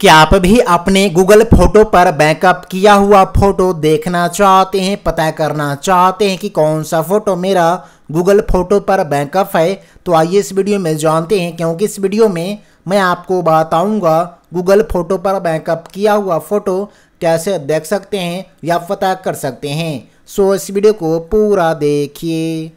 क्या आप भी अपने गूगल फ़ोटो पर बैकअप किया हुआ फ़ोटो देखना चाहते हैं, पता करना चाहते हैं कि कौन सा फ़ोटो मेरा गूगल फ़ोटो पर बैकअप है तो आइए इस वीडियो में जानते हैं, क्योंकि इस वीडियो में मैं आपको बताऊँगा गूगल फ़ोटो पर बैकअप किया हुआ फ़ोटो कैसे देख सकते हैं या पता कर सकते हैं। सो इस वीडियो को पूरा देखिए।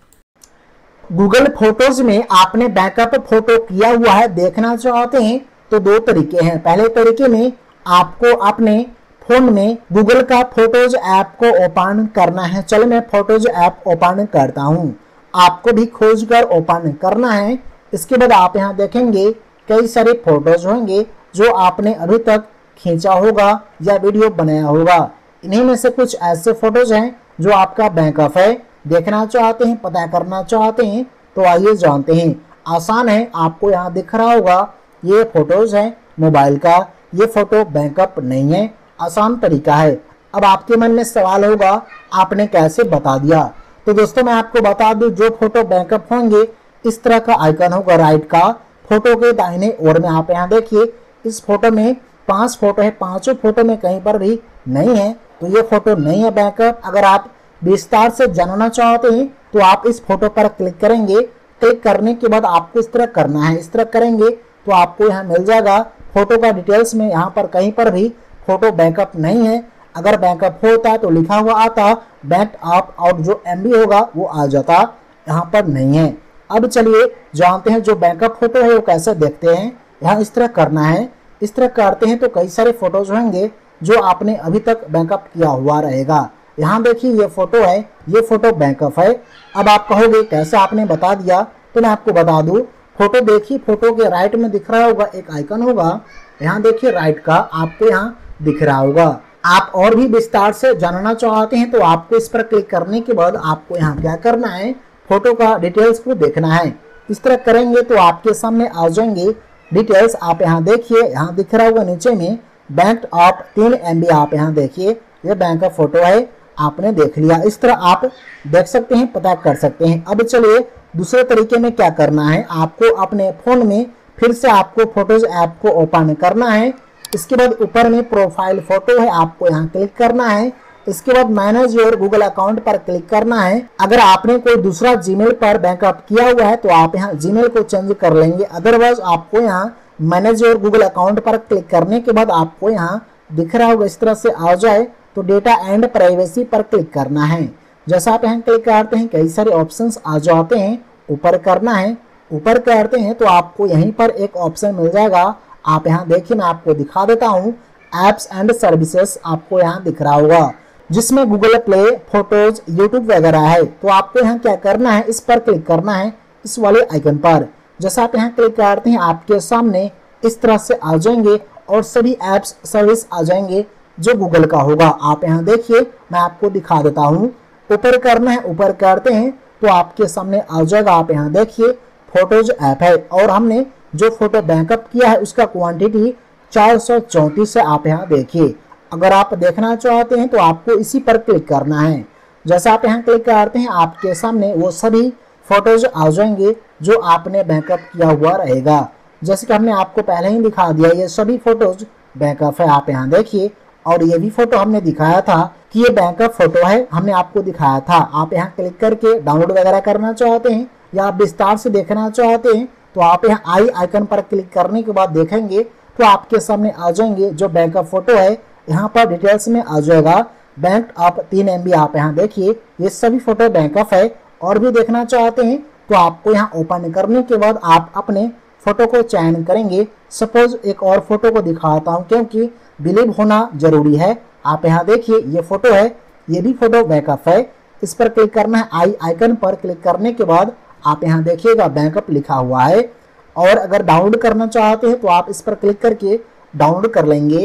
गूगल फ़ोटोज़ में आपने बैकअप फ़ोटो किया हुआ है, देखना चाहते हैं तो दो तरीके हैं। पहले तरीके में आपको अपने फ़ोन में गूगल का फ़ोटोज़ ऐप को ओपन करना है। चलो मैं फ़ोटोज़ ऐप ओपन करता हूँ। आपको भी खोज कर ओपन करना है। इसके बाद आप यहाँ देखेंगे, कई सारे फ़ोटोज़ होंगे जो आपने अभी तक खींचा होगा या वीडियो बनाया होगा। इन्हीं में से कुछ ऐसे फ़ोटोज़ हैं जो आपका बैकअप है। देखना चाहते हैं, पता करना चाहते हैं तो आइए जानते हैं। आसान है, आपको यहाँ दिख रहा होगा ये फ़ोटोज़ है मोबाइल का। ये फ़ोटो बैकअप नहीं है, आसान तरीका है। अब आपके मन में सवाल होगा, आपने कैसे बता दिया? तो दोस्तों, मैं आपको बता दूँ, जो फ़ोटो बैकअप होंगे, इस तरह का आइकन होगा राइट का। फ़ोटो के दाहिने और में, आप यहाँ देखिए, इस फ़ोटो में पाँच फ़ोटो है, पाँचों फ़ोटो में कहीं पर भी नहीं है तो ये फ़ोटो नहीं है बैकअप अगर आप विस्तार से जानना चाहते हैं तो आप इस फ़ोटो पर क्लिक करेंगे। क्लिक करने के बाद आपको इस तरह करना है, इस तरह करेंगे। तो आपको यहाँ मिल जाएगा। फ़ोटो का डिटेल्स में यहाँ पर कहीं पर भी फ़ोटो बैकअप नहीं है। अगर बैकअप होता तो लिखा हुआ आता, बैक अप और जो एमबी होगा वो आ जाता। यहाँ पर नहीं है। अब चलिए जानते हैं जो बैकअप फ़ोटो है वो कैसे देखते हैं। यहाँ इस तरह करना है। इस तरह करते हैं तो कई सारे फ़ोटोज़ होंगे जो आपने अभी तक बैकअप किया हुआ रहेगा। यहाँ देखिए ये फ़ोटो है। ये फ़ोटो बैकअप है। अब आप कहोगे, कैसे आपने बता दिया? तो मैं आपको बता दूँ। फ़ोटो देखिए, फ़ोटो के राइट में दिख रहा होगा, एक आइकन होगा। यहाँ देखिए राइट का आपको यहाँ दिख रहा होगा। आप और भी विस्तार से जानना चाहते हैं तो आपको इस पर क्लिक करने के बाद आपको यहाँ क्या करना है, फ़ोटो का डिटेल्स को देखना है। इस तरह करेंगे तो आपके सामने आ जाएँगे डिटेल्स आप यहाँ देखिए, यहाँ दिख रहा होगा नीचे में बैंक ऑफ़ तीन एम आप यहाँ देखिए, ये बैंक का फ़ोटो है, आपने देख लिया। इस तरह आप देख सकते हैं, पता कर सकते हैं। अब चलिए दूसरे तरीके में क्या करना है? आपको अपने फ़ोन में फिर से आपको फ़ोटोज़ ऐप को ओपन करना है। इसके बाद ऊपर में प्रोफ़ाइल फ़ोटो है, आपको यहाँ क्लिक करना है। इसके बाद मैनेज योर गूगल अकाउंट पर क्लिक करना है। अगर आपने कोई दूसरा जीमेल पर बैकअप किया हुआ है तो आप यहाँ जीमेल को चेंज कर लेंगे। अदरवाइज़ आपको यहाँ मैनेज योर गूगल अकाउंट पर क्लिक करने के बाद आपको यहाँ दिख रहा होगा, इस तरह से आ जाए। तो डेटा एंड प्राइवेसी पर क्लिक करना है। जैसा आप यहाँ क्लिक करते हैं, कई सारे ऑप्शंस आ जाते हैं। ऊपर करना है, ऊपर करते हैं तो आपको यहीं पर एक ऑप्शन मिल जाएगा। आप यहाँ देखिए, मैं आपको दिखा देता हूँ। एप्स एंड सर्विसेज़ आपको यहाँ दिख रहा होगा, जिसमें गूगल प्ले फ़ोटोज़ यूट्यूब वगैरह है। तो आपको यहाँ क्या करना है, इस पर क्लिक करना है, इस वाले आइकन पर। जैसा आप यहाँ क्लिक करते हैं, आपके सामने इस तरह से आ जाएँगे और सभी एप्स सर्विस आ जाएँगे जो गूगल का होगा। आप यहाँ देखिए, मैं आपको दिखा देता हूँ। ऊपर करना है, ऊपर करते हैं तो आपके सामने आ जाएगा। आप यहाँ देखिए फ़ोटोज़ ऐप है और हमने जो फ़ोटो बैकअप किया है, उसका क्वांटिटी चार सौ चौंतीस है। आप यहाँ देखिए, अगर आप देखना चाहते हैं तो आपको इसी पर क्लिक करना है। जैसे आप यहाँ क्लिक करते हैं, आपके सामने वो सभी फ़ोटोज़ आ जाएँगे जो आपने बैकअप किया हुआ रहेगा। जैसे कि हमने आपको पहले ही दिखा दिया, ये सभी फ़ोटोज़ बैकअप है। आप यहाँ देखिए, और ये भी फ़ोटो हमने दिखाया था कि ये बैकअप फ़ोटो है, हमने आपको दिखाया था। आप यहाँ क्लिक करके डाउनलोड वगैरह करना चाहते हैं या आप विस्तार से देखना चाहते हैं तो आप यहाँ आई आइकन पर क्लिक करने के बाद देखेंगे तो आपके सामने आ जाएँगे जो बैकअप फ़ोटो है, यहाँ पर डिटेल्स में आ जाएगा। बैंक, आप तीन एमबी आप यहाँ देखिए, ये सभी फ़ोटो बैंक ऑफ़ है। और भी देखना चाहते हैं तो आपको यहाँ ओपन करने के बाद आप अपने फ़ोटो को चयन करेंगे। सपोज़ एक और फ़ोटो को दिखाता हूँ, क्योंकि बिलीव होना ज़रूरी है। आप यहाँ देखिए, ये फ़ोटो है, ये भी फ़ोटो बैकअप है। इस पर क्लिक करना है, आई आइकन पर क्लिक करने के बाद आप यहाँ देखिएगा बैकअप लिखा हुआ है। और अगर डाउनलोड करना चाहते हैं तो आप इस पर क्लिक करके डाउनलोड कर लेंगे।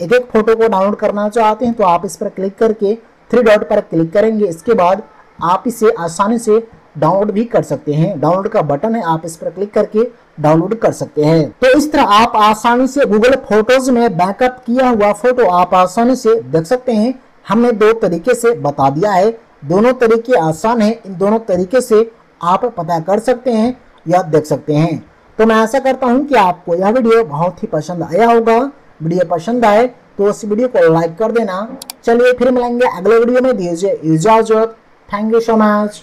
एक एक फ़ोटो को डाउनलोड करना चाहते हैं तो आप इस पर क्लिक करके थ्री डॉट पर क्लिक करेंगे। इसके बाद आप इसे आसानी से डाउनलोड भी कर सकते हैं। डाउनलोड का बटन है, आप इस पर क्लिक करके डाउनलोड कर सकते हैं। तो इस तरह आप आसानी से गूगल फ़ोटोज़ में बैकअप किया हुआ फ़ोटो आप आसानी से देख सकते हैं। हमने दो तरीके से बता दिया है। दोनों तरीके आसान है, इन दोनों तरीके से आप पता कर सकते हैं या देख सकते हैं। तो मैं ऐसा करता हूँ कि आपको यह वीडियो बहुत ही पसंद आया होगा। वीडियो पसंद आए तो उस वीडियो को लाइक कर देना। चलिए फिर मिलेंगे अगले वीडियो में। दीजिए इजाज़त। Thank you so much